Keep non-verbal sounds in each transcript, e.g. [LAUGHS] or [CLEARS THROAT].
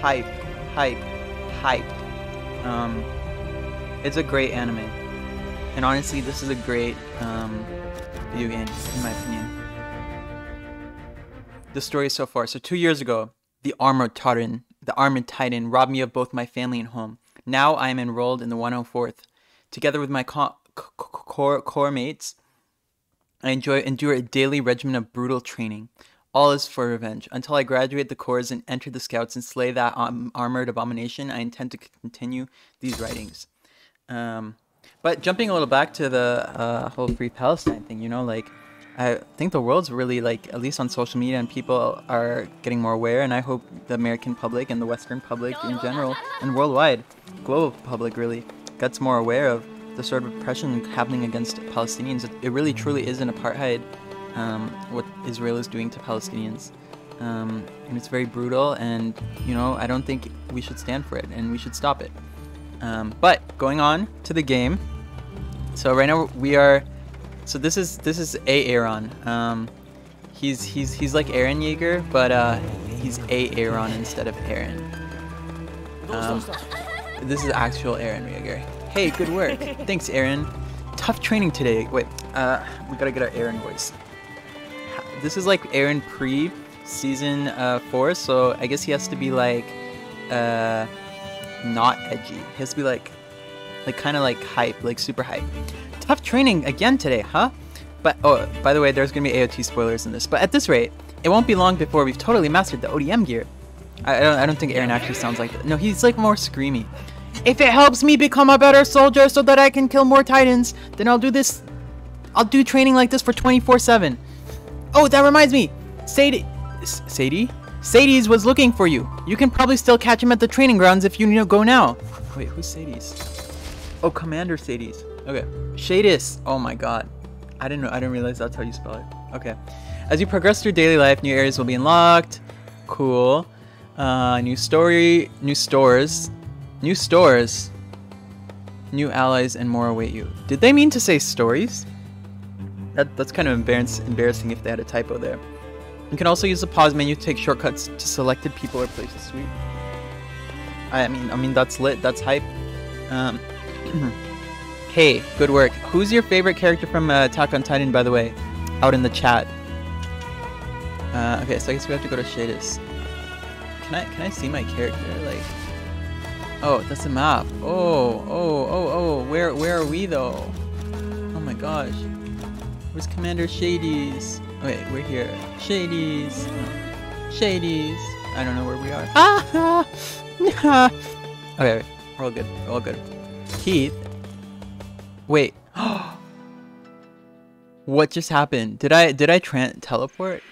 hype, hype, hype. Um, it's a great anime, and honestly, this is a great um, video game in my opinion. The story so far. So two years ago, the armored titan, the armored titan, robbed me of both my family and home. Now I am enrolled in the 104th, together with my co- corps corps mates. I enjoy endure a daily regimen of brutal training. All is for revenge. Until I graduate the corps and enter the scouts and slay that um, armored abomination, I intend to continue these writings. Um, but jumping a little back to the uh, whole free Palestine thing, you know, like I think the world's really like, at least on social media, and people are getting more aware. And I hope the American public and the Western public in general, and worldwide, global public really gets more aware of the sort of oppression happening against Palestinians. It, it really truly is an apartheid, um, what Israel is doing to Palestinians. Um, and it's very brutal, and you know, I don't think we should stand for it, and we should stop it. Um, but going on to the game. So right now we are. So this is this is a Aaron. Um, he's he's he's like Aaron Yeager, but uh, he's a Aaron instead of Aaron. Um, this is actual Aaron Yeager. Hey, good work. [LAUGHS] Thanks, Aaron. Tough training today. Wait, uh, we gotta get our Aaron voice. This is like Aaron pre season uh, four, so I guess he has to be like uh, not edgy. He has to be like, like kind of like hype, like super hype. Tough training again today, huh? But oh, by the way, there's gonna be AOT spoilers in this. But at this rate, it won't be long before we've totally mastered the ODM gear. I, I don't, I don't think Aaron actually sounds like that. No, he's like more screamy. If it helps me become a better soldier so that I can kill more titans, then I'll do this. I'll do training like this for 24/7. Oh, that reminds me. Sadie, Sadie, Sadie's was looking for you. You can probably still catch him at the training grounds if you go now. Wait, who's Sadie's? Oh, Commander Sadie's. Okay, Shadis. Oh my God, I didn't know. I didn't realize that's how you spell it. Okay, as you progress through daily life, new areas will be unlocked. Cool. Uh, new story, new stores, new stores, new allies, and more await you. Did they mean to say stories? That, that's kind of embarrass embarrassing if they had a typo there. You can also use the pause menu to take shortcuts to selected people or places. Sweet. I mean, I mean that's lit. That's hype. Um, [CLEARS THROAT] hey, good work. Who's your favorite character from uh, Attack on Titan, by the way? Out in the chat. Uh, okay, so I guess we have to go to Shadis. Can I can I see my character? Like, oh, that's a map. Oh, oh, oh, oh. Where where are we though? Oh my gosh. Where's Commander Shades? Wait, we're here. Shades. Shades. I don't know where we are. [LAUGHS] Ah! okay, we're all good. We're all good. Keith. Wait. [GASPS] what just happened? Did I did I teleport?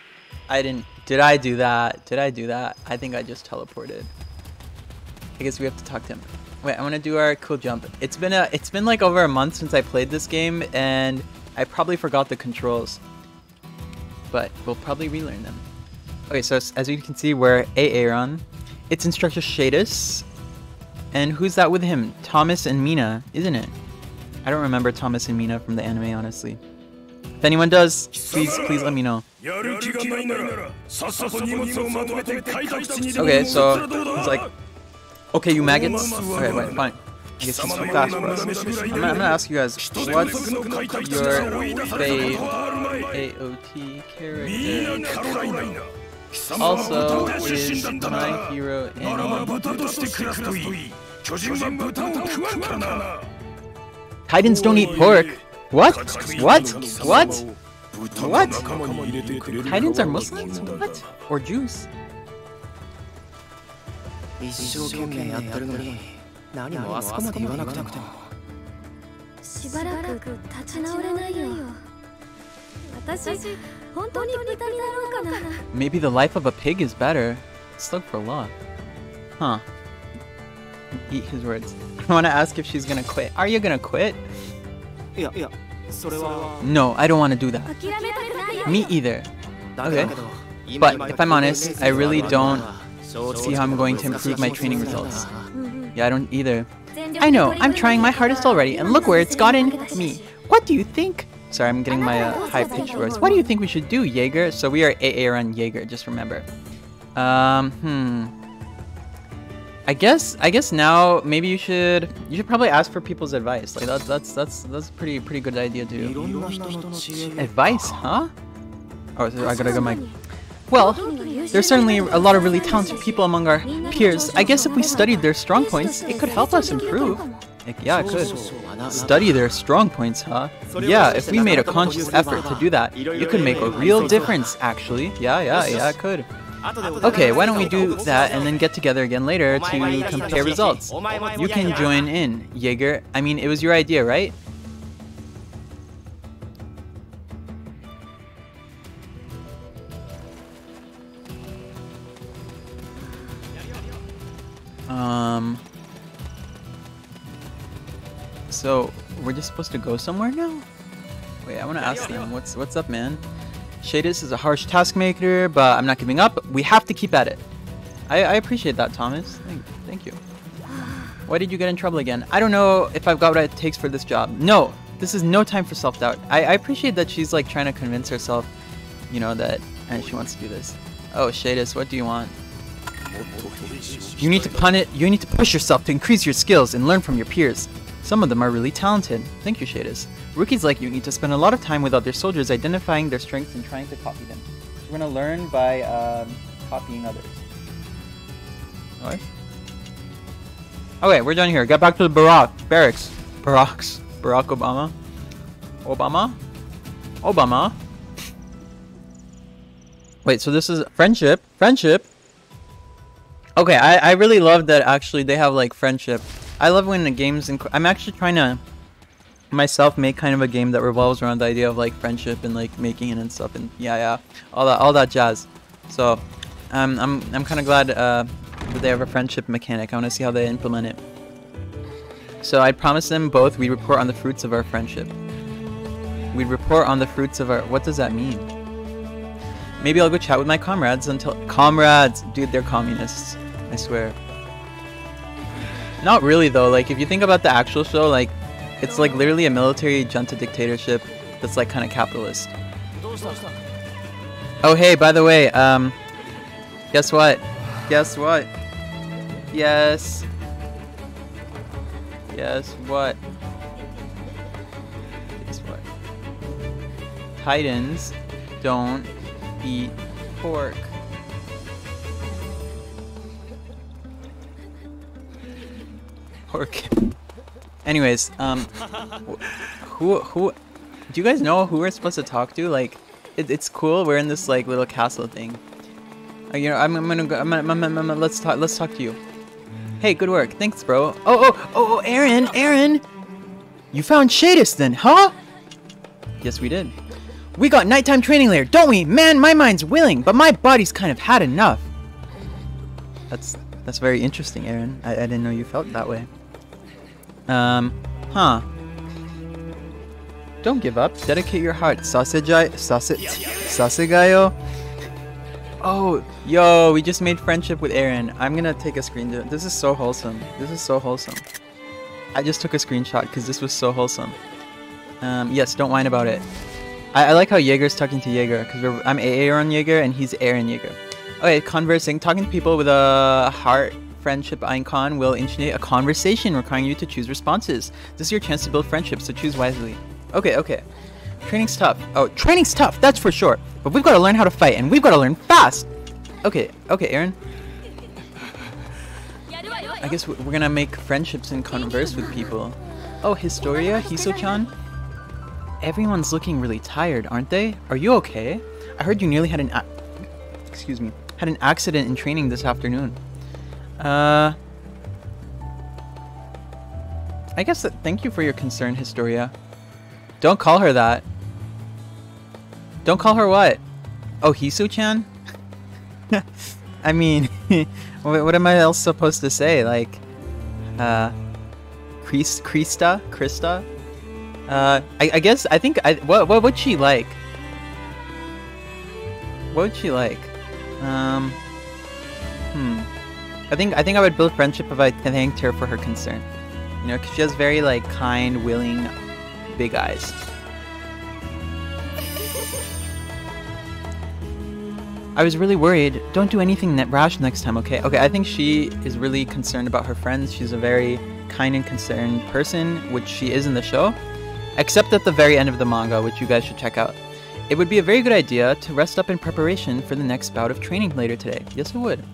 I didn't. Did I do that? Did I do that? I think I just teleported. I guess we have to talk to him. Wait, I want to do our cool jump. It's been a it's been like over a month since I played this game and I probably forgot the controls. But we'll probably relearn them. Okay, so as you can see, we're Aaron. It's instructor Shadis. And who's that with him? Thomas and Mina, isn't it? I don't remember Thomas and Mina from the anime, honestly. If anyone does, please, please let me know. Okay, so he's like, okay, you maggots. Okay, wait, fine. I guess he's too fast for us. I'm gonna, I'm gonna ask you guys, what's your fave AOT character? Also, is my hero anime? Titans don't eat pork. What? What? What? What? Titans are Muslims? What? Or Jews? 一生懸命やってるのに 何もあそこまで言わなくてもしばらく立ち直れないよ私本当に豚になろうかな Maybe the life of a pig is better Slug for law Huh Eat his words [LAUGHS] I want to ask if she's gonna quit Are you gonna quit? No, I don't want to do that Me either Okay But if I'm honest, I really don't see how I'm going to improve my training results. Yeah, I don't either. I know, I'm trying my hardest already, and look where it's gotten me. What do you think? Sorry, I'm getting my uh, high-pitched voice. What do you think we should do, Jaeger? So we are AA run Jaeger, just remember. Um, hmm. I guess I guess now maybe you should you should probably ask for people's advice. Like that's that's that's that's a pretty pretty good idea too. Advice, huh? Oh, so I gotta go my. Well, there's certainly a lot of really talented people among our peers. I guess if we studied their strong points, it could help us improve. Like, yeah, it could. Study their strong points, huh? Yeah, if we made a conscious effort to do that, it could make a real difference, actually. Yeah, yeah, yeah, it could. Okay, why don't we do that and then get together again later to compare results? You can join in, Jaeger. I mean, it was your idea, right? Um. So we're just supposed to go somewhere now? Wait, I want to ask them. What's what's up, man? Shadis is a harsh task maker, but I'm not giving up. We have to keep at it. I, I appreciate that, Thomas. Thank, thank you. Why did you get in trouble again? I don't know if I've got what it takes for this job. No, this is no time for self-doubt. I, I appreciate that she's like trying to convince herself, you know, that and she wants to do this. Oh, Shadis, what do you want? You need to pun it. You need to push yourself to increase your skills and learn from your peers. Some of them are really talented. Thank you, Shadis. Rookies like you need to spend a lot of time with other soldiers identifying their strengths and trying to copy them. We're gonna learn by um, copying others. What? Okay, we're done here. Get back to the Barack barracks. Barracks. Barack Obama. Obama. Obama. Wait, so this is friendship. Friendship. Okay, I, I really love that actually they have like friendship. I love when the games. Inc- I'm actually trying to myself make kind of a game that revolves around the idea of like friendship and like making it and stuff and yeah yeah all that all that jazz. So um, I'm I'm kind of glad uh, that they have a friendship mechanic. I want to see how they implement it. So I promised them both we'd report on the fruits of our friendship. We'd report on the fruits of our. What does that mean? Maybe I'll go chat with my comrades until comrades, dude, they're communists. I swear. Not really though. Like if you think about the actual show, like it's like literally a military junta dictatorship that's like kind of capitalist. Oh hey, by the way, um, guess what? Guess what? Yes. Yes, what? Guess what? Titans don't eat pork. Pork. Anyways, um, who who? Do you guys know who we're supposed to talk to? Like, it, it's cool. We're in this like little castle thing. Uh, you know, I'm, I'm gonna go. I'm, I'm, I'm, let's talk. Let's talk to you. Hey, good work. Thanks, bro. Oh, oh, oh, oh, Aaron, Aaron. You found Shadis then, huh? Yes, we did. We got nighttime training later, don't we? Man, my mind's willing, but my body's kind of had enough. That's that's very interesting, Aaron. I, I didn't know you felt that way. Um, huh. Don't give up. Dedicate your heart. Sausage, sausage, Sasageyo. Oh, yo, we just made friendship with Aaron. I'm gonna take a screenshot. This is so wholesome. This is so wholesome. I just took a screenshot because this was so wholesome. Um, yes, don't whine about it. I, I like how Jaeger's talking to Jaeger because I'm Aaron Jaeger and he's Aaron Jaeger. Okay, conversing, talking to people with a heart friendship icon will initiate a conversation requiring you to choose responses. This is your chance to build friendships, so choose wisely. Okay, okay. Training's tough. Oh, training's tough, that's for sure. But we've got to learn how to fight, and we've got to learn fast. Okay, okay, Aaron. I guess we're gonna make friendships and converse with people. Oh, Historia, Hiso-chan? Everyone's looking really tired, aren't they? Are you okay? I heard you nearly had an excuse me, had an accident in training this afternoon. Uh, I guess that, thank you for your concern, Historia. Don't call her that. Don't call her what? Oh, Hisu-chan? [LAUGHS] I mean, [LAUGHS] what, am I else supposed to say? Like, uh, Christ, Krista? Krista? Uh, I, I guess, I think, I, what, what would she like? What would she like? Um, hmm. I think I think I would build friendship if I thanked her for her concern. You know, because she has very like kind, willing, big eyes. I was really worried. Don't do anything that rash next time, okay? Okay, I think she is really concerned about her friends. She's a very kind and concerned person, which she is in the show, except at the very end of the manga, which you guys should check out. It would be a very good idea to rest up in preparation for the next bout of training later today. Yes, it would.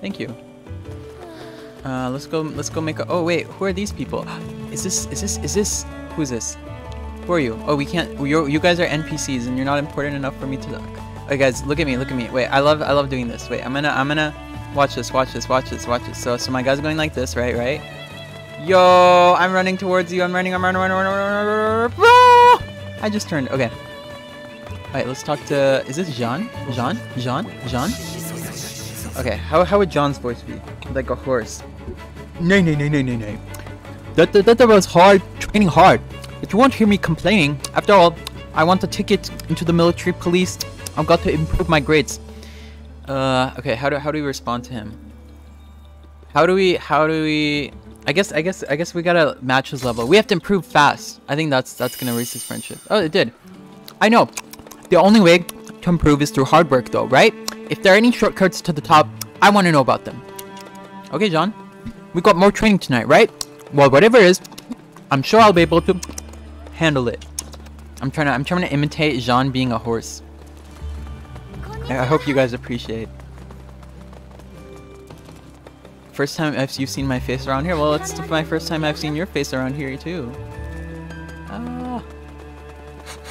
Thank you. Uh, let's go. Let's go make a. Oh wait, who are these people? Is this? Is this? Is this? Who is this? Who are you? Oh, we can't. you you guys are NPCs, and you're not important enough for me to. Okay, guys, look at me. Look at me. Wait, I love. I love doing this. Wait, I'm gonna. I'm gonna. Watch this. Watch this. Watch this. Watch this. So, so my guy's going like this, right? Right. Yo, I'm running towards you. I'm running. I'm running. running, running, running, running. I just turned. Okay. Alright, let's talk to... Is this Jean? Jean? Jean? Jean? Okay, how, how would Jean's voice be? Like a horse. Nay, nay, nay, nay, nay, nay. That, that, that was hard, training hard. But you won't hear me complaining. After all, I want a ticket into the military police. I've got to improve my grades. Uh, okay, how do, how do we respond to him? How do we, how do we... I guess, I guess, I guess we gotta match his level. We have to improve fast. I think that's, that's gonna raise his friendship. Oh, it did. I know. The only way to improve is through hard work though, right? If there are any shortcuts to the top, I want to know about them. Okay, Jean. We got more training tonight, right? Well, whatever it is, I'm sure I'll be able to handle it. I'm trying to I'm trying to imitate Jean being a horse. I hope you guys appreciate. First time I've you've seen my face around here. Well, it's my first time I've seen your face around here too. Ah.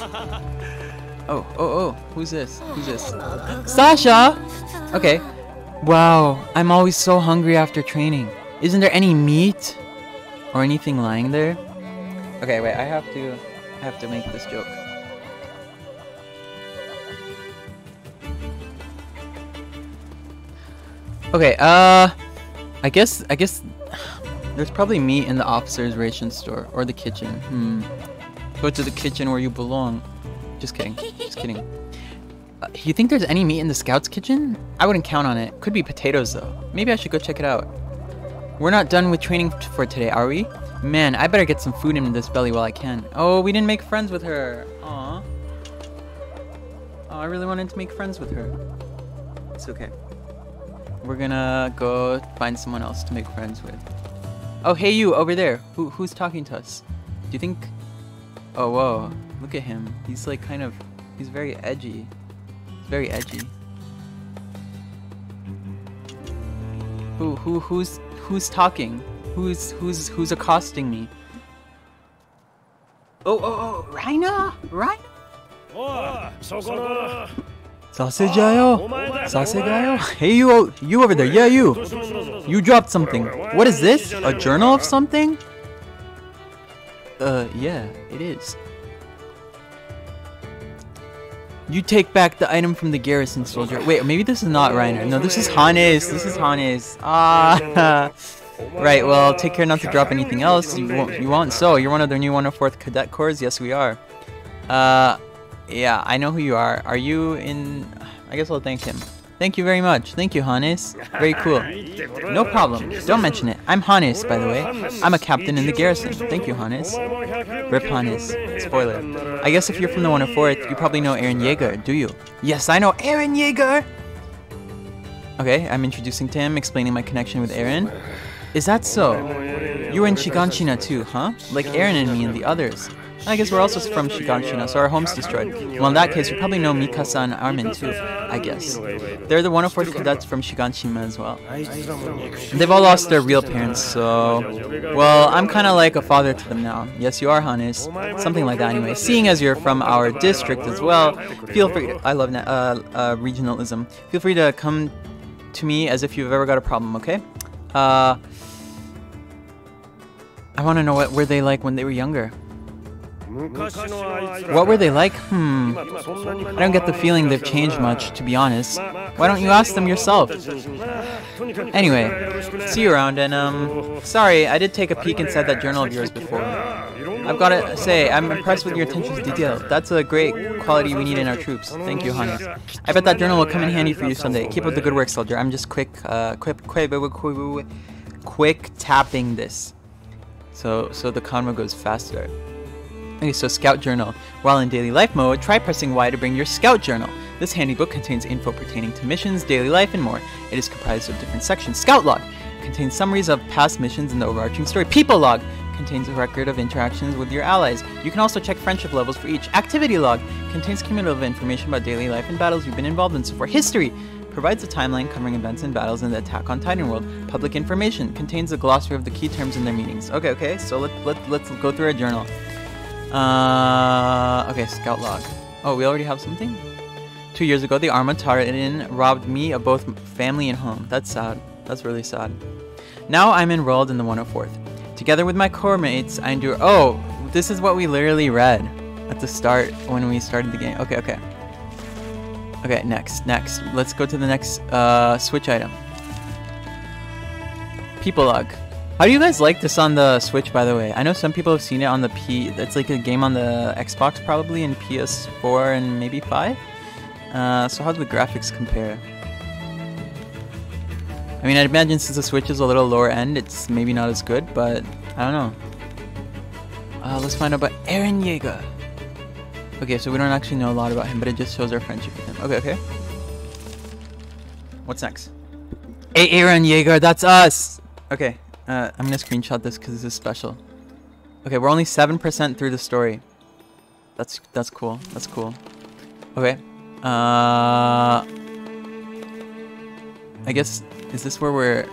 [LAUGHS] Oh, oh, oh. Who's this? Who's this? Sasha! Okay. Wow, I'm always so hungry after training. Isn't there any meat? Or anything lying there? Okay, wait, I have to... I have to make this joke. Okay, uh... I guess, I guess... There's probably meat in the officer's ration store. Or the kitchen. Hmm. Go to the kitchen where you belong. Just kidding. Just kidding. Uh, you think there's any meat in the scout's kitchen? I wouldn't count on it. Could be potatoes though. Maybe I should go check it out. We're not done with training for today, are we? Man, I better get some food in this belly while I can. Oh, we didn't make friends with her. Aw. Oh, I really wanted to make friends with her. It's okay. We're gonna go find someone else to make friends with. Oh, hey you, over there. Who, who's talking to us? Do you think... Oh, whoa. Look at him. He's like kind of, he's very edgy. He's very edgy. Who, who, who's, who's talking? Who's who's who's accosting me? Oh oh oh, Reiner, Reiner. Sasageyo! Sasageyo! Hey you you over there, yeah you! You dropped something. What is this? A journal of something? Uh, yeah, it is. You take back the item from the garrison soldier. Wait, maybe this is not Reiner. No, this is Hannes. This is Hannes. Ah. [LAUGHS] right, well, take care not to drop anything else. You won't, you won't so. You're one of the new 104th Cadet Corps? Yes, we are. Uh, yeah, I know who you are. Are you in... I guess I'll thank him. Thank you very much. Thank you, Hannes. Very cool. No problem. Don't mention it. I'm Hannes, by the way. I'm a captain in the garrison. Thank you, Hannes. Rip Hannes. Spoiler. I guess if you're from the 104th, you probably know Aaron Yeager, do you? Yes, I know Aaron Yeager! Okay, I'm introducing to him, explaining my connection with Aaron. Is that so? You were in Shiganshina too, huh? Like Aaron and me and the others. I guess we're also from Shiganshina, so our home's destroyed. Well, in that case, you probably know Mikasa and Armin too, I guess. They're the 104th cadets from Shiganshina as well. They've all lost their real parents, so... Well, I'm kind of like a father to them now. Yes, you are, Hannes. Something like that anyway. Seeing as you're from our district as well, feel free to, I love uh, uh, regionalism. Feel free to come to me as if you've ever got a problem, okay? Uh... I want to know what were they like when they were younger. What were they like? Hmm. I don't get the feeling they've changed much, to be honest. Why don't you ask them yourself? Anyway, see you around, and um, sorry, I did take a peek inside that journal of yours before. I've got to say, I'm impressed with your attention to detail. That's a great quality we need in our troops. Thank you, Hannes. I bet that journal will come in handy for you someday. Keep up the good work, soldier. I'm just quick, uh, quick, quick, quick, quick, quick tapping this. So, so the convo goes faster. Okay, so Scout Journal. While in daily life mode, try pressing Y to bring your Scout Journal. This handy book contains info pertaining to missions, daily life, and more. It is comprised of different sections. Scout Log contains summaries of past missions and the overarching story. People Log contains a record of interactions with your allies. You can also check friendship levels for each. Activity Log contains cumulative information about daily life and battles you've been involved in so far. History provides a timeline covering events and battles in the Attack on Titan world. Public information contains a glossary of the key terms and their meanings. Okay, okay, so let, let, let's go through our journal. Uh, okay, Scout Log. Oh, we already have something? Two years ago, the armored titan robbed me of both family and home. That's sad. That's really sad. Now I'm enrolled in the 104th. Together with my corps mates, I endure. Oh, this is what we literally read at the start when we started the game. Okay, okay. Okay, next, next. Let's go to the next uh, Switch item. People log. How do you guys like this on the Switch, by the way? I know some people have seen it on the P. It's like a game on the Xbox, probably, and PS4 and maybe 5. Uh, so how do the graphics compare? I mean, I'd imagine since the Switch is a little lower end, it's maybe not as good, but I don't know. Uh, let's find out about Aaron Yeager. Okay, so we don't actually know a lot about him, but it just shows our friendship with him. Okay, okay. What's next? Hey, Aaron Yeager, that's us! Okay, uh, I'm gonna screenshot this because this is special. Okay, we're only 7% through the story. That's that's cool. That's cool. Okay. Uh, I guess is this where we're?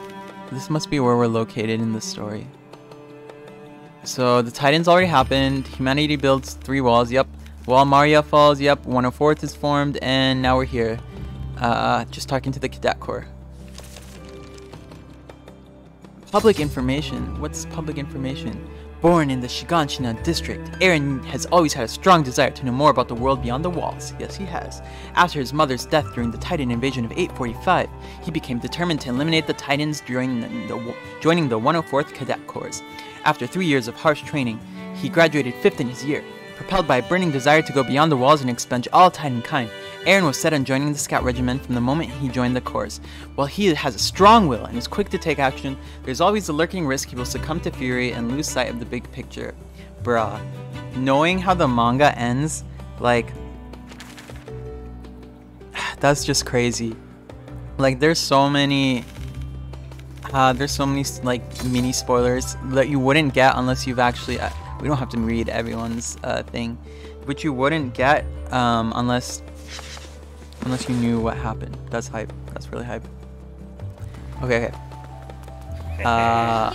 This must be where we're located in the story. So the Titans already happened. Humanity builds three walls. Yep. Wall Maria falls. Yep. 104th is formed, and now we're here. Uh, just talking to the Cadet Corps. Public information. What's public information? Born in the Shiganshina district, Aaron has always had a strong desire to know more about the world beyond the walls. Yes, he has. After his mother's death during the Titan invasion of 845, he became determined to eliminate the Titans during the, the, joining the 104th Cadet Corps. After three years of harsh training, he graduated fifth in his year. Propelled by a burning desire to go beyond the walls and expunge all Titan kind, Eren was set on joining the scout regiment from the moment he joined the corps. While he has a strong will and is quick to take action, there's always a lurking risk he will succumb to fury and lose sight of the big picture. Bruh. Knowing how the manga ends, like, [SIGHS] that's just crazy. Like, there's so many, uh, there's so many, like, mini spoilers that you wouldn't get unless you've actually, uh, we don't have to read everyone's uh, thing, which you wouldn't get um, unless unless you knew what happened. That's hype. That's really hype. Okay, okay. Uh,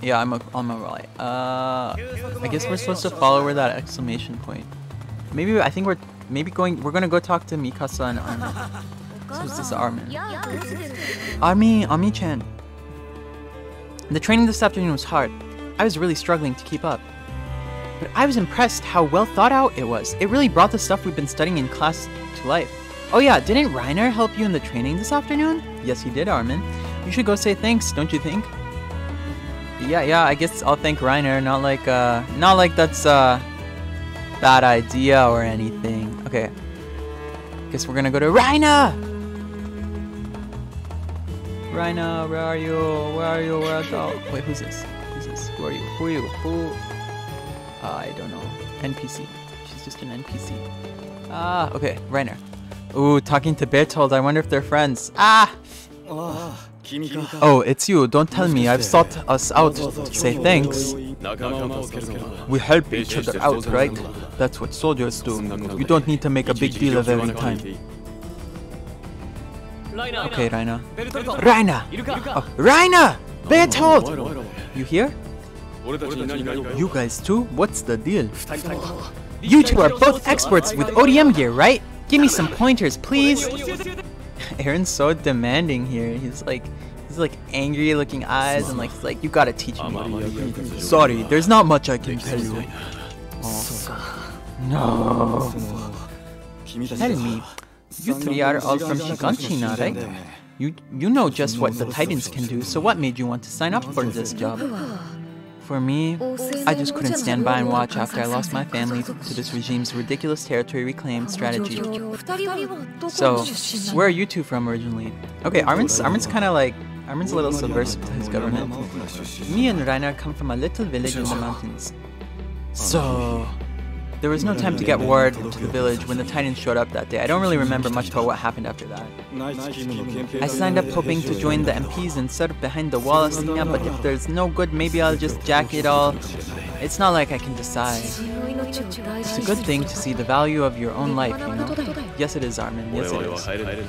yeah, I'm a, I'm alright. Uh, I guess we're supposed to follow where that exclamation point. Maybe I think we're maybe going. We're gonna go talk to Mikasa and Armin. So is this Armin? Armin, Armin-chan. The training this afternoon was hard. I was really struggling to keep up. But I was impressed how well thought out it was. It really brought the stuff we've been studying in class to life. Oh yeah, didn't Reiner help you in the training this afternoon? Yes, he did, Armin. You should go say thanks, don't you think? Yeah, yeah, I guess I'll thank Reiner, not like, uh, not like that's, uh, bad idea or anything. Okay. Guess we're gonna go to Reiner! Reiner, where are you? Where are you? Where are you? Wait, who's this? Who's this? Who are you? Who are you? Who? I don't know. NPC. She's just an NPC. Ah, okay, Reiner. Ooh, talking to Bertold. I wonder if they're friends. Ah! Oh, it's you. Don't tell me. I've sought us out to say thanks. We help each other out, right? That's what soldiers do. You don't need to make a big deal of every time. Okay, Reiner. Reiner! Oh, Reiner! Bertold! You here? You guys too? What's the deal? You two are both experts with ODM gear, right? Give me some pointers, please. [LAUGHS] Aaron's so demanding here. He's like, he's like angry looking eyes and like, like you gotta teach me. Sorry, there's not much I can tell you. Oh. No. Tell me, you three are all from Shiganshina, right? You you know just what the Titans can do, so what made you want to sign up for this job? For me, I just couldn't stand by and watch after I lost my family to this regime's ridiculous territory reclaim strategy. So, where are you two from originally? Okay, Armin's, Armin's kind of like, Armin's a little subversive to his government. Me and Reiner come from a little village in the mountains. So, There was no time to get word to the village when the Titans showed up that day. I don't really remember much about what happened after that. I signed up hoping to join the MPs and serve behind the wall, but if there's no good, maybe I'll just jack it all. It's not like I can decide. It's a good thing to see the value of your own life, you know? Yes, it is, Armin. Yes, it is.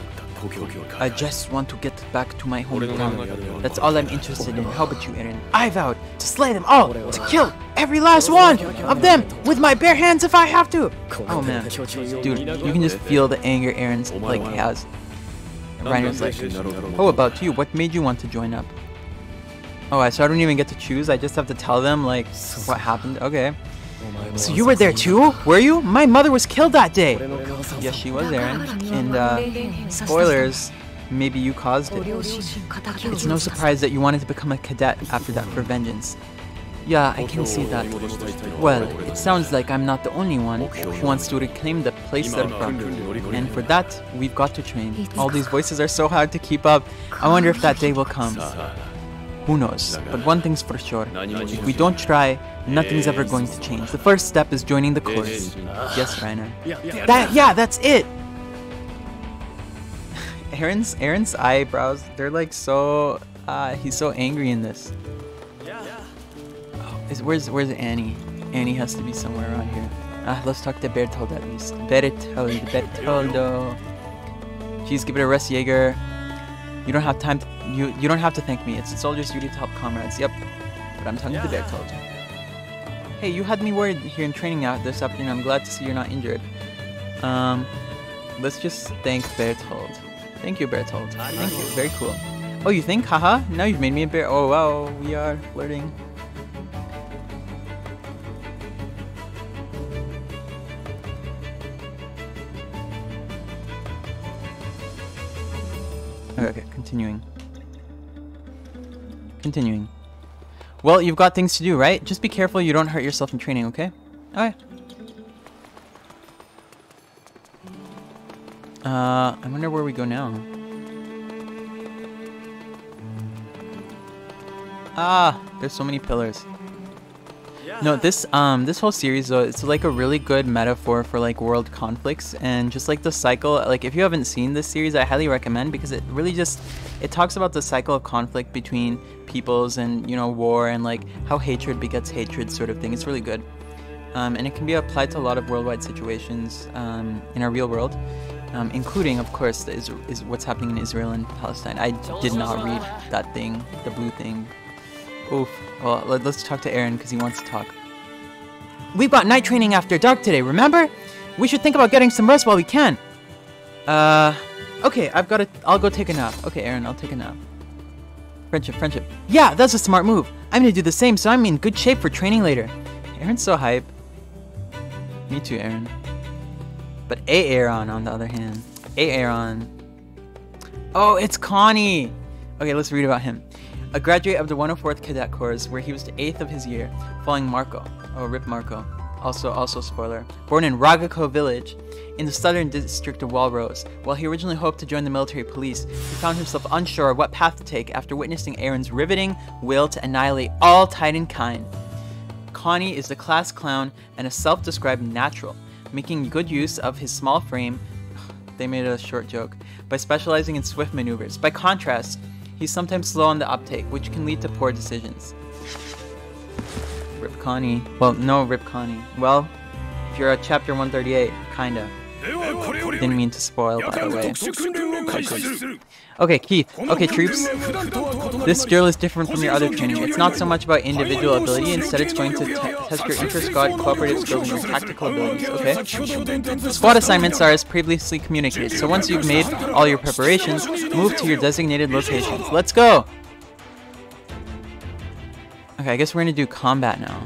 I just want to get back to my hometown. That's all I'm interested in. How about you, Eren? I vowed to slay them all, to kill every last one of them with my bare hands if I have to. Oh man, dude, you can just feel the anger Eren's like has. Reiner's like, how about you? What made you want to join up? Oh, I so I don't even get to choose. I just have to tell them like what happened. Okay. So you were there too? Were you? My mother was killed that day! Yes, she was, Eren. And, uh, spoilers, maybe you caused it. It's no surprise that you wanted to become a cadet after that for vengeance. Yeah, I can see that. Well, it sounds like I'm not the only one who wants to reclaim the place that I'm from. And for that, we've got to train. All these voices are so hard to keep up. I wonder if that day will come. Who knows? But one thing's for sure. If we don't try, nothing's ever going to change. The first step is joining the course. Yes, Reiner. That yeah, that's it. [LAUGHS] Aaron's, Aaron's eyebrows, they're like so uh he's so angry in this. Oh, is where's where's Annie? Annie has to be somewhere around here. Ah, let's talk to Bertold at least. Bertold, Bertoldo. Jeez, give it a rest, Jaeger. You don't have time to, you you don't have to thank me. It's soldier's duty to help comrades. Yep. But I'm talking to Berthold. Hey, you had me worried here in training out this afternoon. I'm glad to see you're not injured. Um, let's just thank Berthold. Thank you, Berthold. Thank you. Very cool. Oh, you think? Haha. Now you've made me a bear. Oh wow, we are flirting. Continuing. Continuing. Well, you've got things to do, right? Just be careful you don't hurt yourself in training, okay? Alright. Uh, I wonder where we go now. Ah, there's so many pillars. No, this um this whole series though, it's like a really good metaphor for like world conflicts and just like the cycle. Like if you haven't seen this series, I highly recommend because it really just it talks about the cycle of conflict between peoples and you know war and like how hatred begets hatred sort of thing. It's really good. Um, and it can be applied to a lot of worldwide situations um, in our real world, um, including, of course, is, is what's happening in Israel and Palestine. I did not read that thing, the blue thing. Oof. Well, let, us talk to Aaron because he wants to talk. We've got night training after dark today, remember? We should think about getting some rest while we can. Uh, okay, I've got to, I'll go take a nap. Okay, Aaron, I'll take a nap. Friendship, friendship. Yeah, that's a smart move. I'm gonna do the same, so I'm in good shape for training later. Aaron's so hype. Me too, Aaron. But A Aaron, on the other hand. A Aaron. Oh, it's Connie! Okay, let's read about him. A graduate of the 104th Cadet Corps, where he was the 8th of his year, following Marco. Oh, Rip Marco. Also, also spoiler. Born in Ragako village, in the southern district of Wall Rose. While he originally hoped to join the military police, he found himself unsure of what path to take after witnessing Aaron's riveting will to annihilate all Titan kind. Connie is the class clown and a self-described natural, making good use of his small frame, [SIGHS] they made a short joke, by specializing in swift maneuvers. By contrast, he's sometimes slow on the uptake, which can lead to poor decisions. Rip Connie. Well, no Rip Connie. Well, if you're at chapter 138, kinda. Didn't mean to spoil, by the way. Okay, Keith. Okay, troops. This drill is different from your other training. It's not so much about individual ability, instead it's going to test your inter-squad cooperative skills and your tactical abilities, okay? Squad assignments are as previously communicated, so once you've made all your preparations, move to your designated locations. Let's go! Okay, I guess we're gonna do combat now.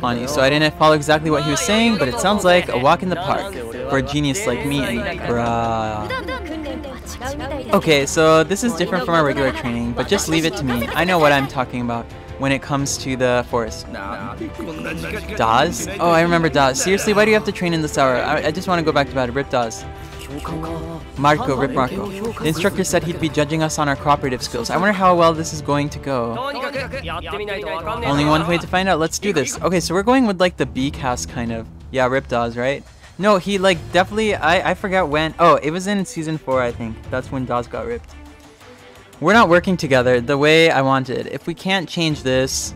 Funny, so I didn't follow exactly what he was saying, but it sounds like a walk in the park for a genius like me bruh. Okay, so this is different from our regular training, but just leave it to me. I know what I'm talking about when it comes to the forest. Daz? Oh, I remember Daz. Seriously, why do you have to train in this hour? I, I just want to go back to bed. Rip Daz. Marco, Rip Marco. The instructor said he'd be judging us on our cooperative skills. I wonder how well this is going to go. Only one way to find out. Let's do this. Okay, so we're going with like the B cast kind of. Yeah, Rip Daz, right? No, he like definitely. I I forgot when. Oh, it was in season four, I think. That's when Daz got ripped. We're not working together the way I wanted. If we can't change this,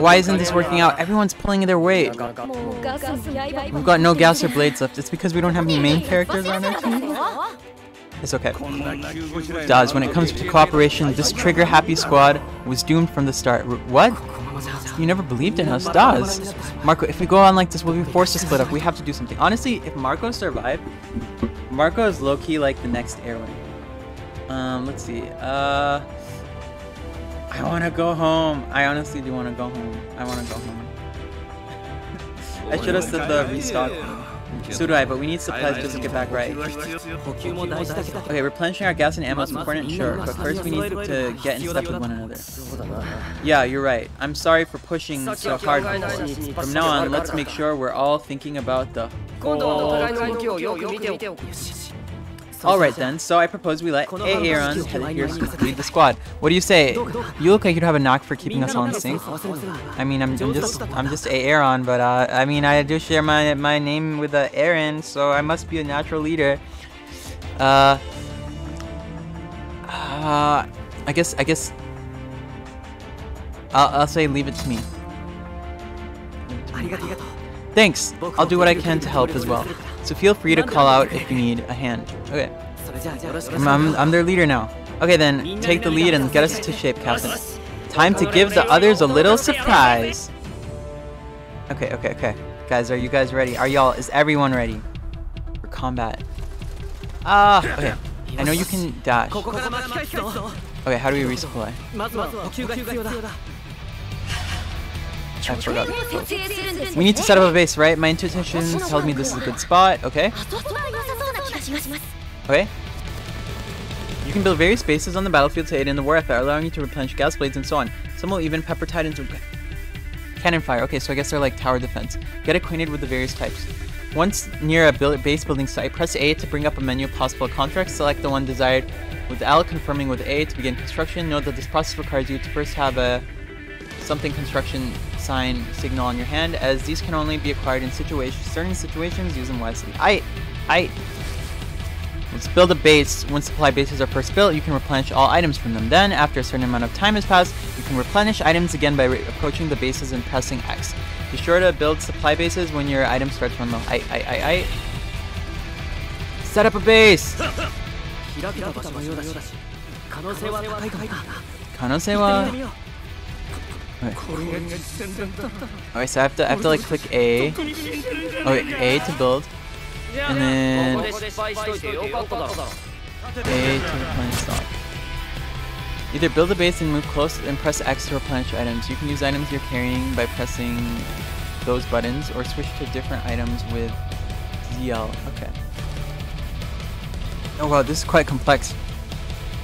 why isn't this working out? Everyone's pulling their weight. We've got no gas or blades left. It's because we don't have any main characters on our team. It's okay. Daz, when it comes to cooperation, this trigger happy squad was doomed from the start. What? You never believed in us, Daz. Marco, if we go on like this, we'll be forced to split up. We have to do something. Honestly, if Marco survived, Marco is low-key like the next Erwin. Um, let's see. Uh, I want to go home. I honestly do want to go home. I want to go home. [LAUGHS] I should have said the restock. So do I, but we need supplies just to get back right. Okay, replenishing our gas and ammo is important, sure, but first we need to get in step with one another. Yeah, you're right. I'm sorry for pushing so hard before. From now on, let's make sure we're all thinking about the whole... Alright then, so I propose we let. Aaron head here lead the squad. What do you say? You look like you'd have a knack for keeping us all in sync. I mean, I'm, I'm just I'm just A. Aaron, but uh, I mean, I do share my my name with uh, Aaron, so I must be a natural leader. Uh, uh, I guess I guess I'll, I'll say leave it to me. Thanks. I'll do what I can to help as well. So feel free to call out if you need a hand. Okay. I'm, I'm, I'm their leader now. Okay then, take the lead and get us to shape, Captain. Time to give the others a little surprise. Okay, okay, okay. Guys, are you guys ready? Are y'all, is everyone ready? For combat. Ah, okay. I know you can dash. Okay, how do we resupply? I forgot. We need to set up a base, right? My intuition tells me this is a good spot. Okay. Okay. You can build various bases on the battlefield to aid in the war effort, allowing you to replenish gas blades and so on. Some will even pepper titans with cannon fire. Okay, so I guess they're like tower defense. Get acquainted with the various types. Once near a build base building site, press A to bring up a menu of possible contracts. Select the one desired with L, confirming with A to begin construction. Note that this process requires you to first have a something construction sign signal on your hand, as these can only be acquired in situations, certain situations. Use them wisely. I, I. Let's build a base. When supply bases are first built, you can replenish all items from them. Then, after a certain amount of time has passed, you can replenish items again by approaching the bases and pressing X. Be sure to build supply bases when your item starts to run low. I, I, I, I. Set up a base! [LAUGHS] 可 Alright, so I have to I have to like click A. Oh, okay, A to build. And then A to replenish stock. Either build a base and move close and press X to replenish items. You can use items you're carrying by pressing those buttons or switch to different items with ZL. Okay. Oh wow, this is quite complex.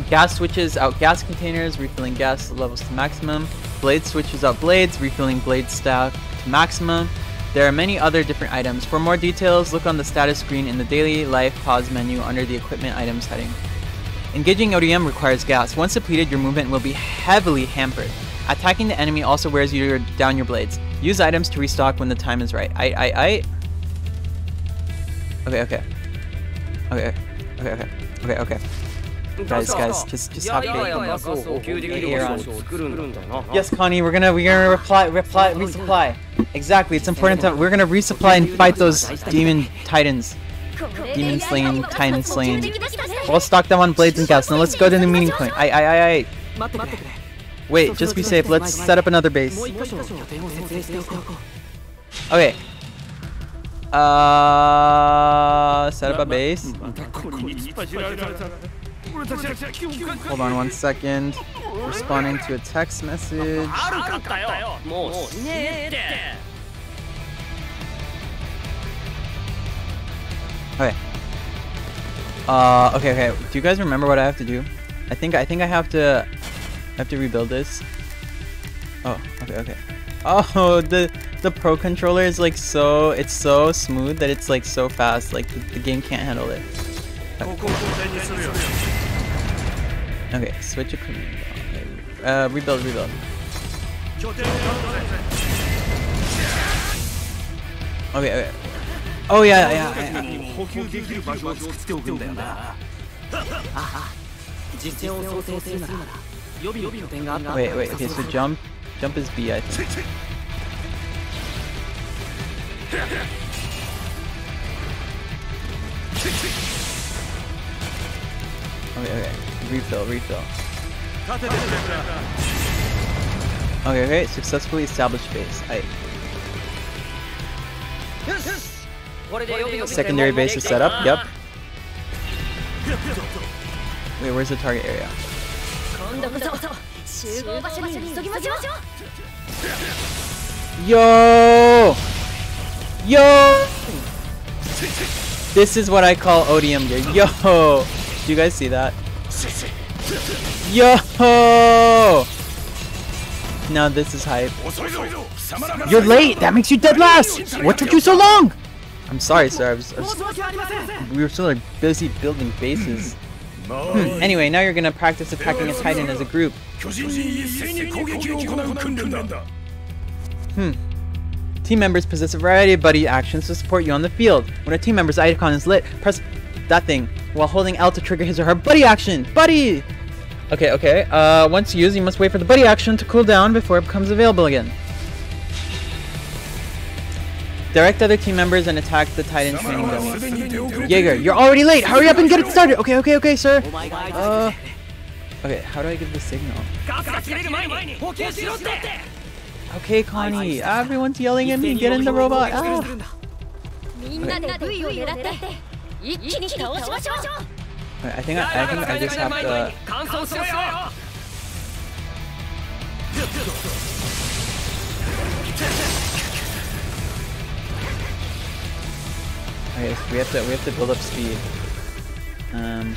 Gas switches out gas containers, refilling gas levels to maximum. Blade switches out blades, refilling blade stack to maximum. There are many other different items. For more details, look on the status screen in the Daily Life Pause menu under the Equipment Items heading. Engaging ODM requires gas. Once depleted, your movement will be heavily hampered. Attacking the enemy also wears you down your blades. Use items to restock when the time is right. I, I, I... Okay, okay. Okay, okay, okay. Okay, okay. Guys, guys, just just have faith. Yes, Connie, we're gonna we're gonna reply reply resupply. Exactly, it's important that we're gonna resupply and fight those demon titans. Demon slaying, titan slaying. We'll stock them on blades and gas. Now let's go to the meeting point. I I I I. Wait, just be safe. Let's set up another base. Okay. Uh, set up a base. Hold on one second. Responding to a text message. Okay. Uh, okay, okay. Do you guys remember what I have to do? I think I think I have to I have to rebuild this. Oh, okay, okay. Oh, [LAUGHS] the the pro controller is like so it's so smooth that it's like so fast. Like the, the game can't handle it. Okay, Okay, switch it. Uh, rebuild, rebuild. Okay, okay. Oh yeah. yeah, yeah. Wait, wait. Okay, so jump, jump is B, I think. Okay, okay refill, refill. Okay, great. successfully established base. I Secondary base is set up, yep. Wait, where's the target area? Yo! Yo! This is what I call ODM gear. Yo! Do you guys see that? Yo! Now this is hype. You're late! That makes you dead last! What took you so long? I'm sorry, sir. I was, I was, we were still like, busy building bases. Hmm. Anyway, now you're gonna practice attacking a titan as a group. Hmm. Team members possess a variety of buddy actions to support you on the field. When a team member's icon is lit, press that thing while holding L to trigger his or her buddy action. Buddy! Okay, okay. Uh, once used, you must wait for the buddy action to cool down before it becomes available again. Direct other team members and attack the Titan training dummy. Jaeger, you're already late! Hurry up and get it started! Okay, okay, okay, sir! Oh uh, okay, how do I give the signal? Okay, Connie, everyone's yelling at me. Get in the robot. Ah. I think I, I think I just have the. Okay, we have to we have to build up speed. Um.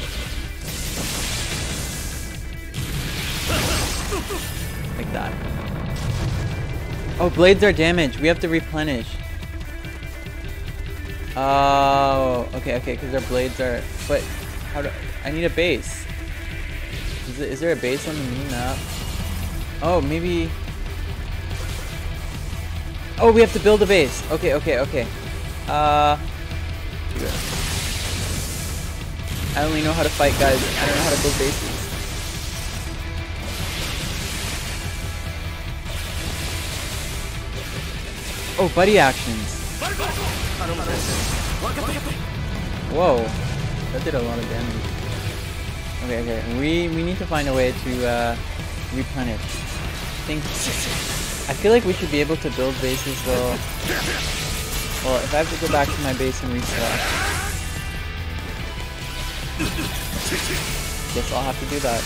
Like that. Oh, blades are damaged. We have to replenish. Oh, okay, okay, because our blades are. But how do I need a base? Is, it, is there a base on the mini map? Oh, maybe. Oh, we have to build a base. Okay, okay, okay. Uh. I only know how to fight, guys. I don't know how to build bases. Oh, buddy actions. Whoa, that did a lot of damage. Okay, okay. We we need to find a way to uh, replenish. I think. I feel like we should be able to build bases though. Well, if I have to go back to my base and reset, guess I'll have to do that.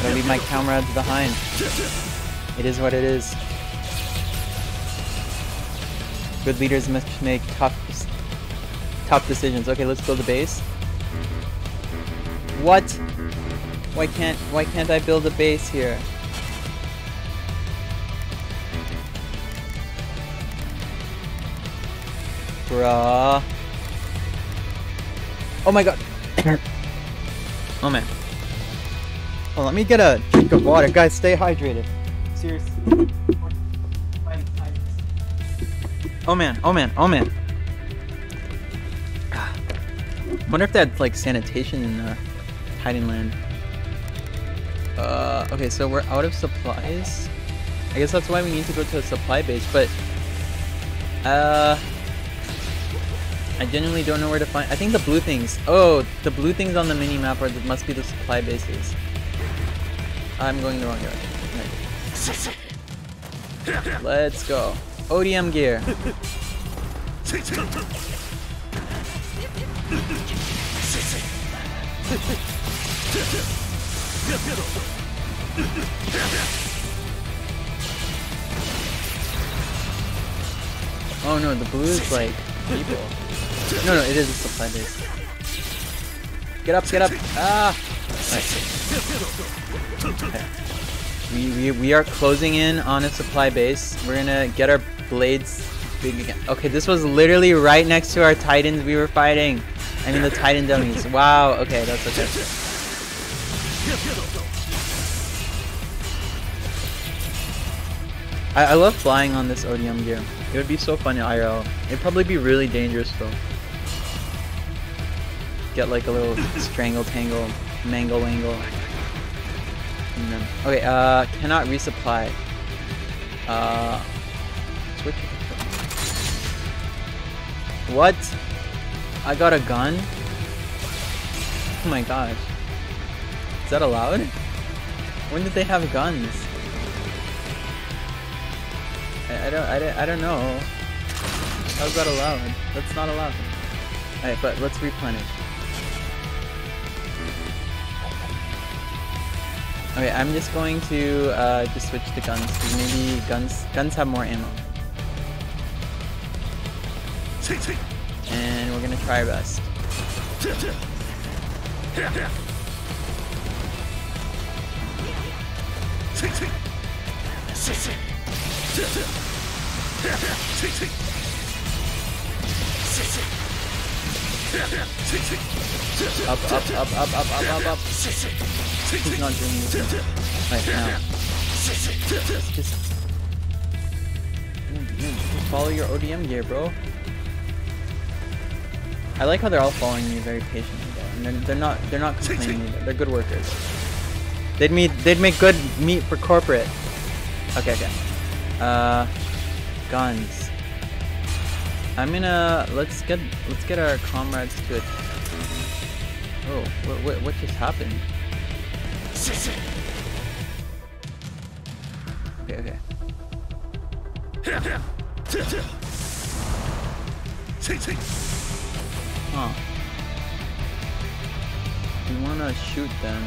Gotta leave my comrades behind. It is what it is. Good leaders must make tough, tough decisions. Okay, let's build a base. What? Why can't Why can't I build a base here? Bruh. Oh my god. [COUGHS] oh man. Oh, let me get a drink of water. Guys, stay hydrated. Seriously. Oh man, oh man, oh man. Wonder if they had like sanitation in uh, Hiding Land. Uh, okay, so we're out of supplies. I guess that's why we need to go to a supply base, but uh, I genuinely don't know where to find. I think the blue things. Oh, the blue things on the mini map are must be the supply bases. I'm going the wrong direction. Let's go. ODM gear. Oh no, the blue is like people. No, no, it is a supply base. Get up, get up. Ah! Okay. We, we, we are closing in on a supply base. We're gonna get our blades again. Okay, this was literally right next to our titans we were fighting. I mean the titan dummies. Wow, okay, that's okay. I, I love flying on this ODM gear. It would be so fun in IRL. It'd probably be really dangerous though. Get like a little strangle tangle, mangle wangle. Okay, uh, cannot resupply. Uh, switch. What? I got a gun? Oh my gosh. Is that allowed? When did they have guns? I, I don't, I don't, I don't know. How's that allowed? That's not allowed. Alright, but let's replenish. Okay, I'm just going to uh, just switch to guns maybe guns guns have more ammo. And we're gonna try our best. Up, up, up, up, up, up, up, up. He's not doing anything. Right now. Just, just follow your ODM gear, bro. I like how they're all following me very patiently though. And they're, they're not they're not complaining either. They're good workers. They'd meet they'd make good meat for corporate. Okay, okay. Uh guns. I'm gonna let's get let's get our comrades to it. Oh, what, what what just happened? Okay, okay. Huh. We wanna shoot them.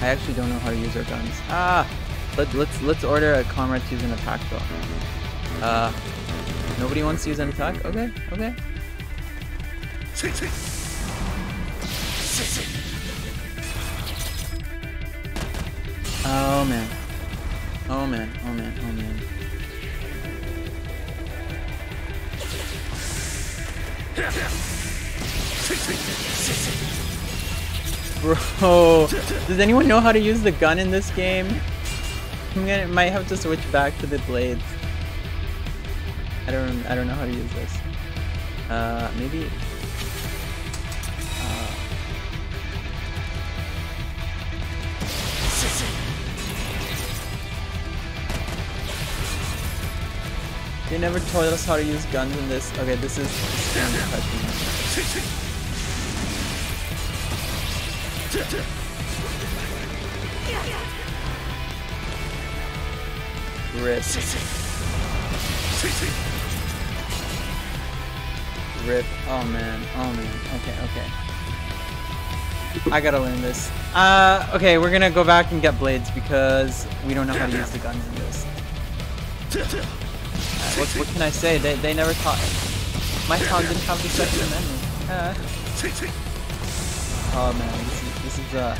I actually don't know how to use our guns. Ah! Let, let's let's order a comrade to use an attack though. Uh, nobody wants to use an attack. Okay, okay. Oh man. Oh man. Oh man. Oh man. Bro, does anyone know how to use the gun in this game? I'm gonna might have to switch back to the blades. I don't I don't know how to use this. Uh, maybe. They never told us how to use guns in this. Okay, this is be touching. Rip. Rip. Oh man. Oh man. Okay, okay. I gotta learn this. Uh, okay, we're gonna go back and get blades because we don't know how to use the guns in this. What, what can I say? They, they never taught. My town didn't have the Second Amendment. Uh. Oh man, this is this is uh,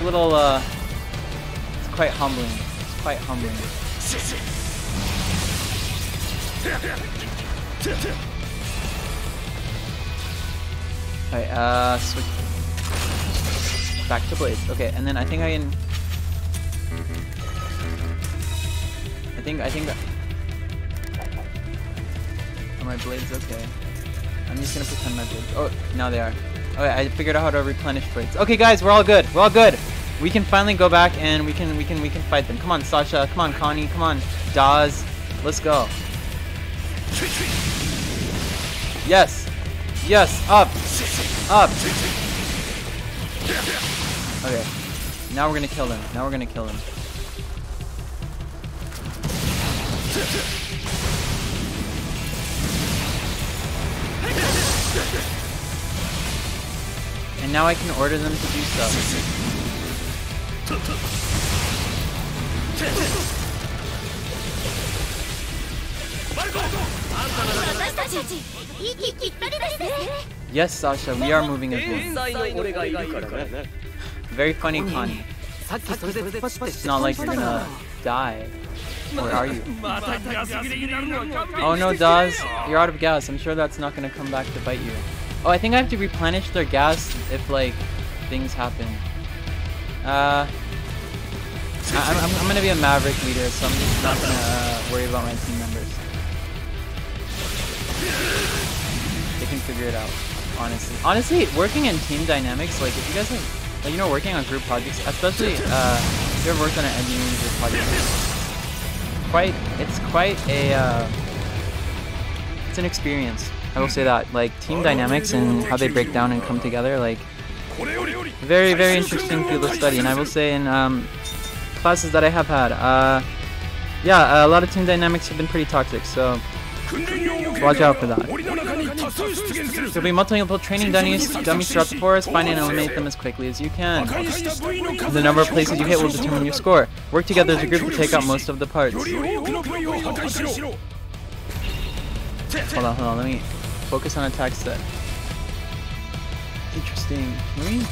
a little uh, it's quite humbling. It's quite humbling. Alright, uh, switch back to blades. Okay, and then I think I can. I think I think. My blades okay? I'm just gonna pretend my blades. Oh, now they are. Okay, I figured out how to replenish blades. Okay, guys, we're all good. We're all good. We can finally go back and we can we can we can fight them. Come on, Sasha. Come on, Connie. Come on, Daz. Let's go. Yes. Yes. Up. Up. Okay. Now we're gonna kill them. Now we're gonna kill them. And now I can order them to do stuff. Yes, Sasha, we are moving as well. Very funny, Connie. It's not like you're gonna die. Where are you? Oh no, Daz, you're out of gas. I'm sure that's not gonna come back to bite you. Oh, I think I have to replenish their gas if, like, things happen. Uh... I'm, I'm, I'm gonna be a Maverick leader, so I'm just not gonna uh, worry about my team members. They can figure it out, honestly. Honestly, working in team dynamics, like, if you guys are, like, you know, working on group projects, especially, uh, if you ever worked on an engineering group project, quite it's quite a uh, it's an experience. I will say that like team oh. dynamics and how they break down and come together like very very interesting field of study. And I will say in um, classes that I have had, uh, yeah, a lot of team dynamics have been pretty toxic. So Watch out for that. You'll be multiple training dummies, dummies throughout the forest, find and eliminate them as quickly as you can. The number of places you hit will determine your score. Work together as a group to take out most of the parts. Hold on, hold on, let me focus on attack set. Interesting. Can we,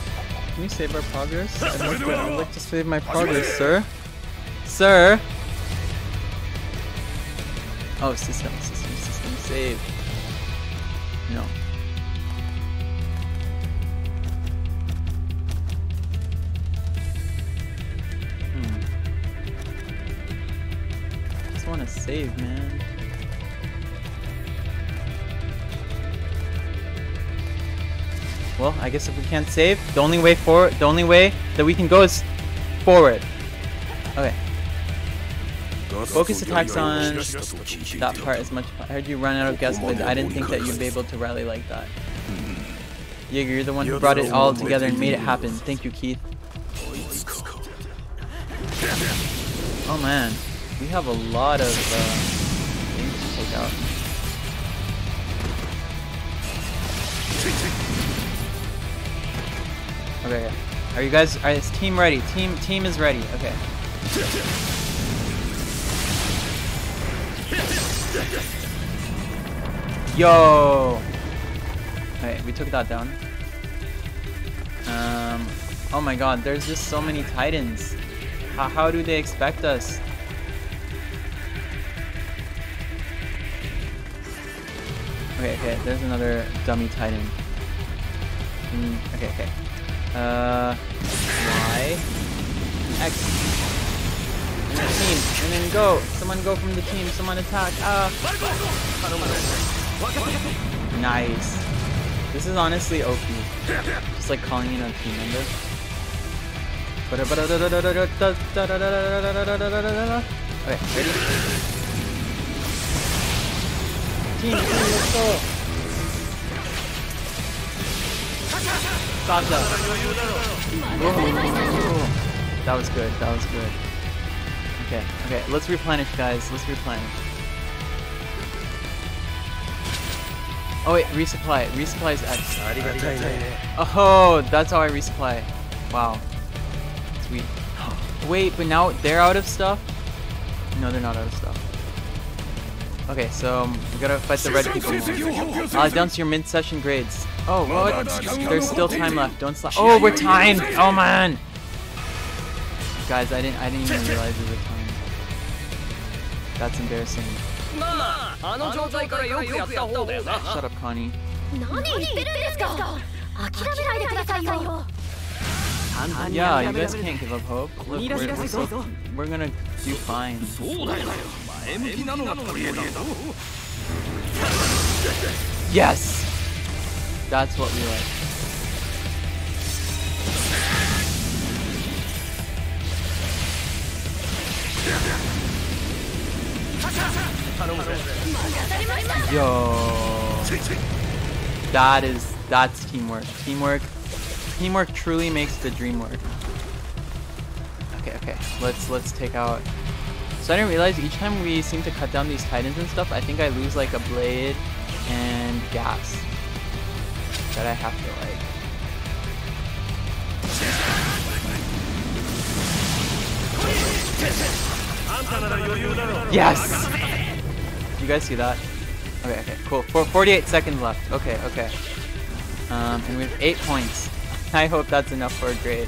can we save our progress? I'd like, I'd like to save my progress, sir. Sir! Oh, system, system save no. Hmm. Just want to save man. Well, I guess if we can't save, the only way forward, the only way that we can go is forward. Okay, Focus attacks on that part as much. I heard you run out of gas, but I didn't think that you'd be able to rally like that. Jaeger, you're the one who brought it all together and made it happen. Thank you, Keith. Oh man, we have a lot of uh, things to take out. Okay. Are you guys? Are is team ready? Team team is ready. Okay. Yo. Okay, we took that down. Um. Oh my God, there's just so many titans. How how do they expect us? Okay, okay. There's another dummy titan. Mm, okay, okay. Uh, Y, X, and team, and then go. Someone go from the team. Someone attack. Ah. [LAUGHS] Nice. This is honestly OP. Just like calling in a team member. Okay, ready? Team, team, let's go. Sasha. Whoa. That was good. That was good. Okay, okay. Let's replenish, guys. Let's replenish. Oh wait, resupply. Resupply is X. Oh, that's how I resupply. Wow. Sweet. [GASPS] Wait, but now they're out of stuff? No, they're not out of stuff. Okay, so um, we gotta fight the red people more. Down to your mid-session grades. Oh, what? There's still time left. Don't stop. Oh, we're timed. Oh man. Guys, I didn't. I didn't even realize we were timed. That's embarrassing. まああの状態からよくやった方だよな Shut up, Connie. 何言ってるんですか諦めないでくださいよ Yeah, you guys can't give up hope. Look, we're, we're, so, we're gonna do fine. そうだよ前向きなのが取り柄だ Yes! That's what we like. [LAUGHS] Yo. That is that's teamwork. Teamwork teamwork truly makes the dream work. Okay, okay. Let's let's take out so I didn't realize each time we seem to cut down these titans and stuff, I think I lose like a blade and gas that I have to like. Yes! You guys see that? Okay, okay, cool. For 48 seconds left. Okay, okay. Um, and we have 8 points. I hope that's enough for a grade.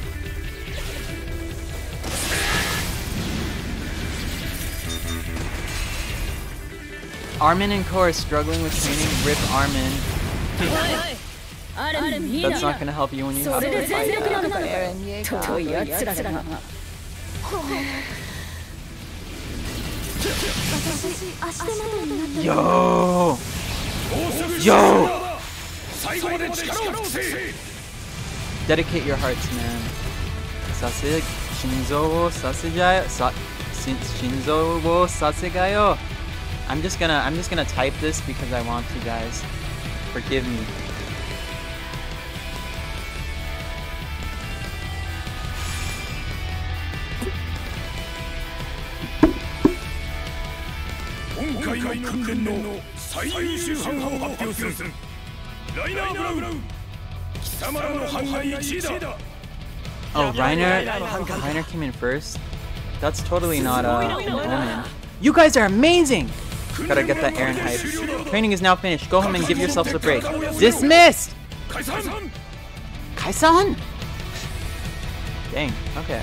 Armin and Core struggling with training. Rip Armin. That's not gonna help you when you have to fight. [LAUGHS] [LAUGHS] Yo! Yo! Dedicate your hearts, man. Sase Shinzo wo sasageyo. Shinzo wo sasageyo. I'm just gonna I'm just gonna type this because I want to, guys. Forgive me. 訓練の最優秀班を発表するライナー・ブラウン貴様らの班が1位だ Oh, Reiner, Reiner came in first. That's totally not uh, an omen. You guys are amazing. Gotta get that Aaron hype. Training is now finished. Go home and give yourselves a break. Dismissed. 解散 Kaisan. Dang. Okay.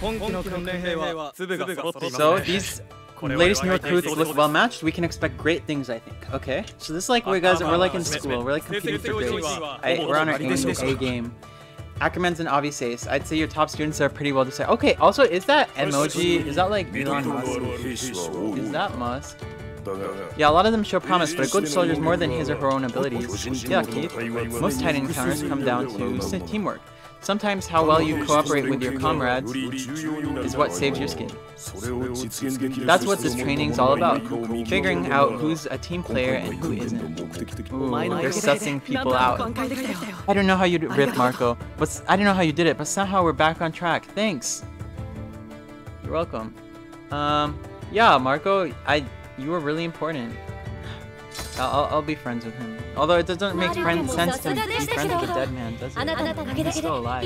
本気の訓練兵は粒が揃っています So ね these latest new recruits look well matched. We can expect great things, I think. Okay. So this is like we guys we're like in school. We're like competing for grades. I, we're on our A, A game. Ackerman's an obvious ace. I'd say your top students are pretty well decided. Okay. Also, is that emoji? Is that like Elon Musk? Is that Musk? Yeah, a lot of them show promise, but a good soldier is more than his or her own abilities. Yeah, Keith. Most tight encounters come down to teamwork. Sometimes how well you cooperate with your comrades is what saves your skin. That's what this training's all about. Figuring out who's a team player and who isn't. Ooh, they're sussing people out. I don't know how you did rip Marco, but s- I don't know how you did it, but somehow we're back on track. Thanks. You're welcome. Um, yeah, Marco, I you were really important. I'll, I'll, be friends with him. Although it doesn't make friend sense to be friends with a dead man, does it? He's still alive.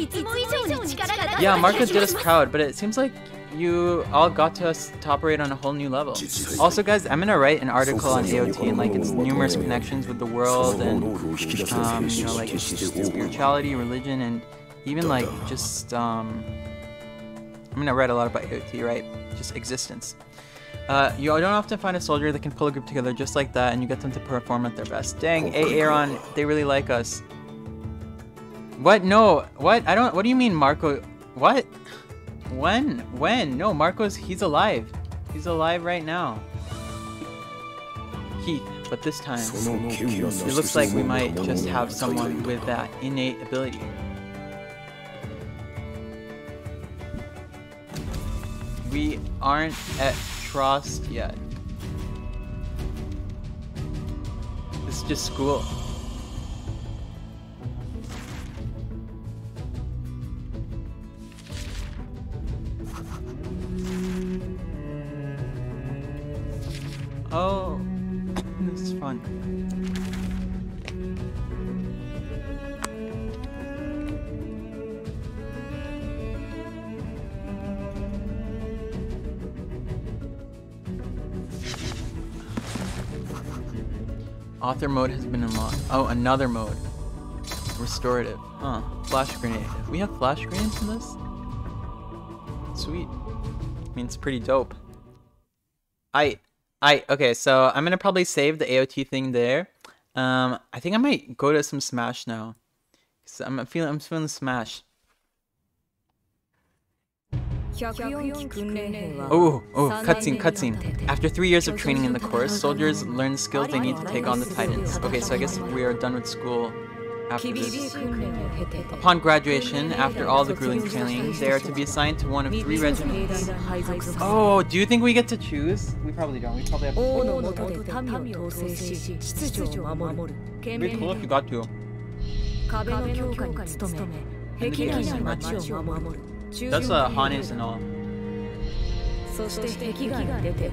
Yeah, Marco did us proud, but it seems like you all got to us to operate on a whole new level. Also, guys, I'm gonna write an article on AOT and like its numerous connections with the world and um, you know like spirituality, religion, and even like just um, I'm gonna write a lot about AOT, right? Just existence. Uh, you don't often find a soldier that can pull a group together just like that, and you get them to perform at their best. Dang, A Aaron, they really like us. What? No. What? I don't. What do you mean, Marco? What? When? When? No, Marco's. He's alive. He's alive right now. Heath, but this time it looks like we might just have someone with that innate ability. We aren't at Trost yet. This is just school. Oh, [COUGHS] this is fun. Author mode has been unlocked. Oh, another mode. Restorative. Huh. Flash grenade. We have flash grenades in this? Sweet. I mean, it's pretty dope. I, I, okay, so I'm gonna probably save the AOT thing there. Um, I think I might go to some Smash now. So I'm feeling, I'm feeling Smash. 104期訓練兵は Oh, oh, cutscene, cutscene. After three years of training in the course, soldiers learn skills they need to take on the Titans. Okay, so I guess we are done with school after 厳しい this. 訓練を経て Upon graduation, after all the grueling training, they are to be assigned to one of three 3つの兵 regiments. 団の配属させ Oh, do you think we get to choose? We probably don't. We probably have 王 to. の下で民を統制し秩序を守る It'd be cool if you got to. 壁の強化に努め壁内の町を守る中 That's 旬 uh, の兵 Hanes and all. そして壁外に出て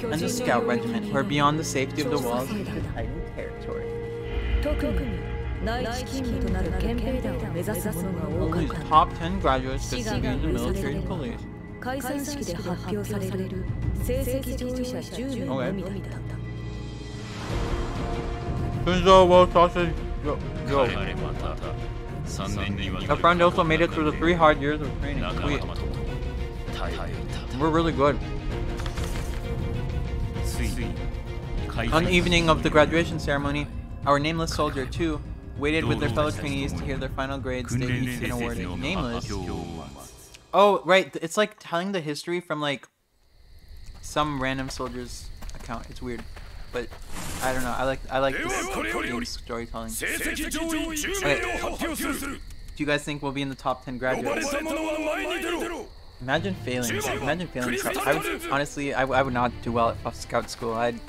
巨 And the 人 scout の領 regiment, 域 who are に beyond the safety of the walls 調査 into 兵団 Titan territory. 特に内地勤務となる憲兵団を目指す者が多か Only った top 10 graduates get 志 to 願 be が in the 許され military れば police. 解散式で発表される成績上位者10名のみだった Tunzo World Sausage. Yo, 彼 yo. らまた3年にわ our friend also made it through the three hard years of training. We're really good. On the evening of the graduation ceremony, our nameless soldier, too, waited with their fellow trainees to hear their final grades they each been awarded. Nameless? Oh, right. It's like telling the history from, like, some random soldier's account. It's weird but I don't know. I like I like this storytelling. Okay. Do you guys think we'll be in the top 10 graduates? Imagine failing. Imagine failing. I would, honestly, I, I would not do well at scout school. I'd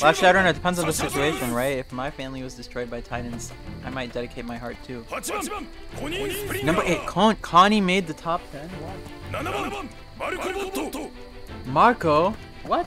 well, actually, I don't know. It depends on the situation, right? If my family was destroyed by Titans, I might dedicate my heart too. Number 8, Con Connie made the top 10? What? Marco? What?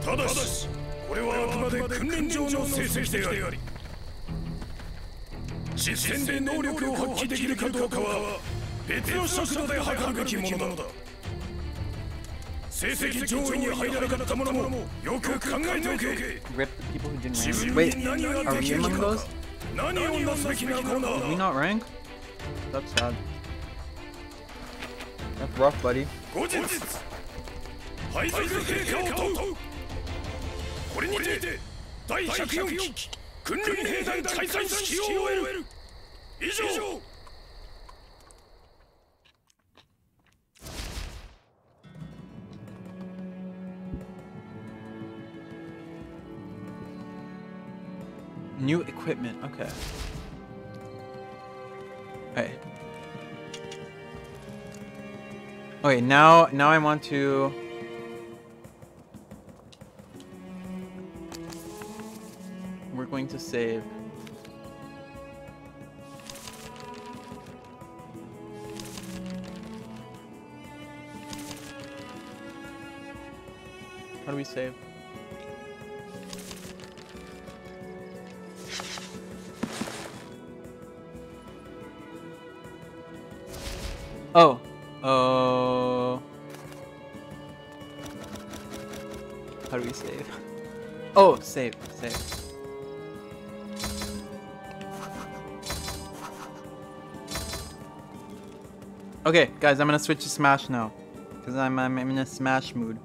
以上10名ただしこれはあくまで訓練上の成績であり実戦で能力を発揮できるかどうかは別の尺度で測るべきものなのだ成績上位に入らなかった者もよく考えておけ自.分に何ができる?か何をなすべきなのか we not rank? That's sad. That's rough, buddy. 後日配属陛下を問うこれにて第104期訓練兵団開催式を終える以上 New equipment. Okay. Okay. Okay, now now I want to going to save. How do we save? Oh. Oh. How do we save? [LAUGHS] Oh, save, save. Okay, guys, I'm gonna switch to Smash now. Because I'm, I'm, in a Smash mood.